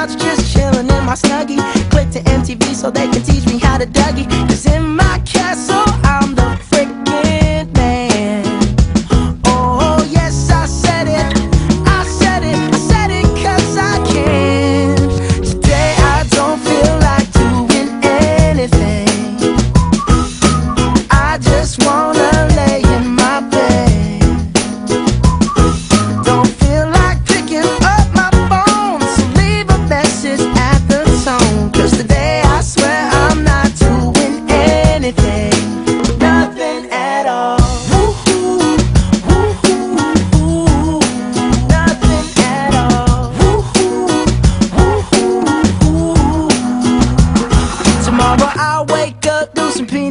couch, just chilling in my snuggie. Click to MTV so they can teach me how to Dougie.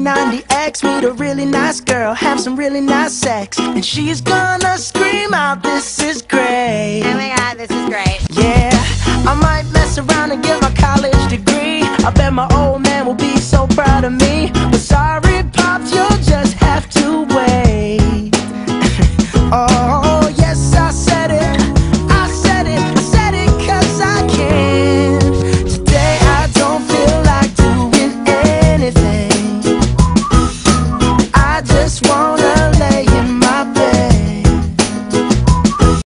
90X, meet a really nice girl, have some really nice sex, and she's gonna scream out, this is great. Oh my god, this is great. Yeah, I might mess around and get my college degree. I bet my